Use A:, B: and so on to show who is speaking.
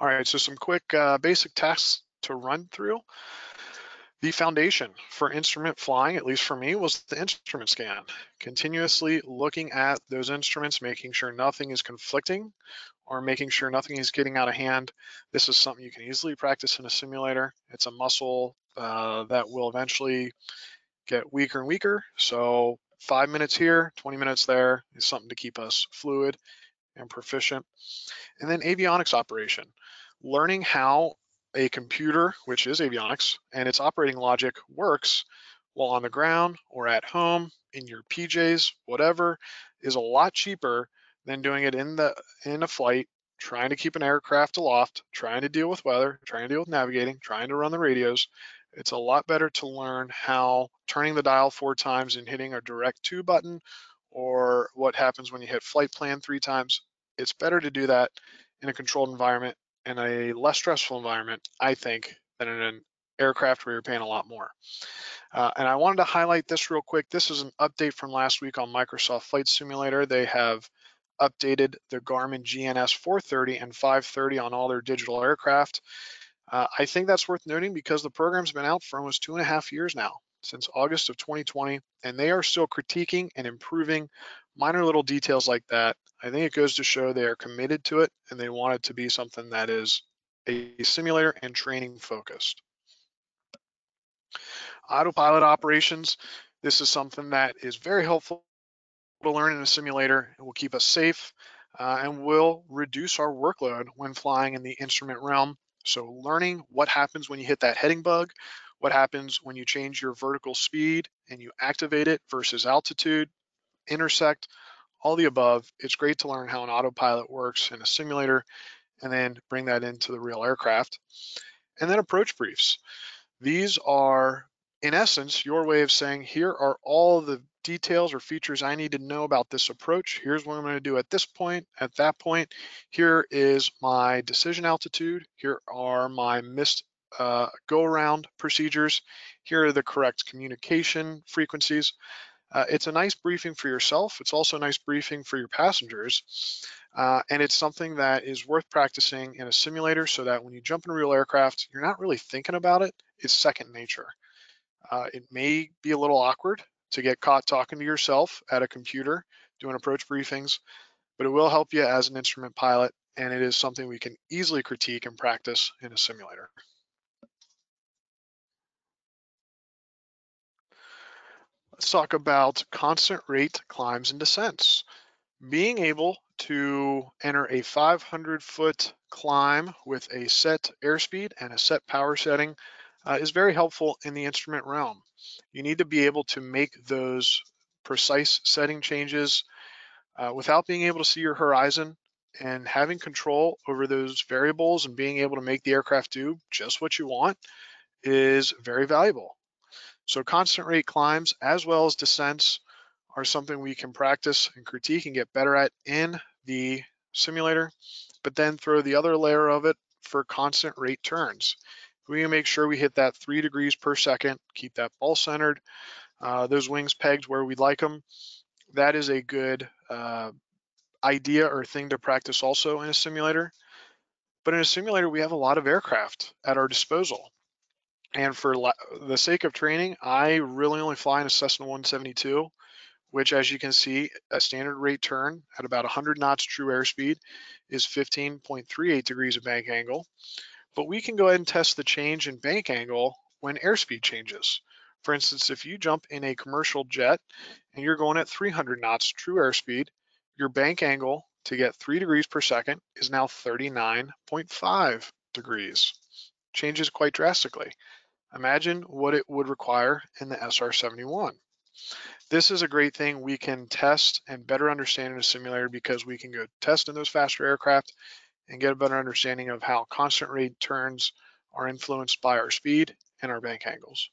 A: All right, so some quick uh, basic tasks to run through. The foundation for instrument flying, at least for me, was the instrument scan. Continuously looking at those instruments, making sure nothing is conflicting or making sure nothing is getting out of hand. This is something you can easily practice in a simulator. It's a muscle uh, that will eventually get weaker and weaker. So five minutes here, 20 minutes there is something to keep us fluid and proficient. And then avionics operation, learning how a computer, which is avionics, and its operating logic works while on the ground or at home, in your PJs, whatever, is a lot cheaper than doing it in the in a flight, trying to keep an aircraft aloft, trying to deal with weather, trying to deal with navigating, trying to run the radios. It's a lot better to learn how turning the dial four times and hitting a direct to button or what happens when you hit flight plan three times. It's better to do that in a controlled environment in a less stressful environment, I think, than in an aircraft where you're paying a lot more. Uh, and I wanted to highlight this real quick. This is an update from last week on Microsoft Flight Simulator. They have updated the Garmin GNS 430 and 530 on all their digital aircraft. Uh, I think that's worth noting because the program's been out for almost two and a half years now, since August of 2020, and they are still critiquing and improving minor little details like that. I think it goes to show they are committed to it and they want it to be something that is a simulator and training focused. Autopilot operations, this is something that is very helpful to learn in a simulator. It will keep us safe uh, and will reduce our workload when flying in the instrument realm. So learning what happens when you hit that heading bug, what happens when you change your vertical speed and you activate it versus altitude, intersect, all the above. It's great to learn how an autopilot works in a simulator and then bring that into the real aircraft. And then approach briefs. These are, in essence, your way of saying, here are all the details or features I need to know about this approach. Here's what I'm gonna do at this point, at that point. Here is my decision altitude. Here are my missed uh, go around procedures. Here are the correct communication frequencies. Uh, it's a nice briefing for yourself. It's also a nice briefing for your passengers. Uh, and it's something that is worth practicing in a simulator so that when you jump in a real aircraft, you're not really thinking about it. It's second nature. Uh, it may be a little awkward to get caught talking to yourself at a computer doing approach briefings, but it will help you as an instrument pilot. And it is something we can easily critique and practice in a simulator. Let's talk about constant rate climbs and descents. Being able to enter a 500 foot climb with a set airspeed and a set power setting uh, is very helpful in the instrument realm. You need to be able to make those precise setting changes uh, without being able to see your horizon and having control over those variables and being able to make the aircraft do just what you want is very valuable. So constant rate climbs as well as descents are something we can practice and critique and get better at in the simulator, but then throw the other layer of it for constant rate turns. We make sure we hit that three degrees per second, keep that ball centered, uh, those wings pegged where we'd like them. That is a good uh, idea or thing to practice also in a simulator. But in a simulator, we have a lot of aircraft at our disposal. And for the sake of training, I really only fly in a Cessna 172, which as you can see, a standard rate turn at about 100 knots true airspeed is 15.38 degrees of bank angle. But we can go ahead and test the change in bank angle when airspeed changes. For instance, if you jump in a commercial jet and you're going at 300 knots true airspeed, your bank angle to get three degrees per second is now 39.5 degrees. Changes quite drastically. Imagine what it would require in the SR-71. This is a great thing we can test and better understand in a simulator because we can go test in those faster aircraft and get a better understanding of how constant rate turns are influenced by our speed and our bank angles.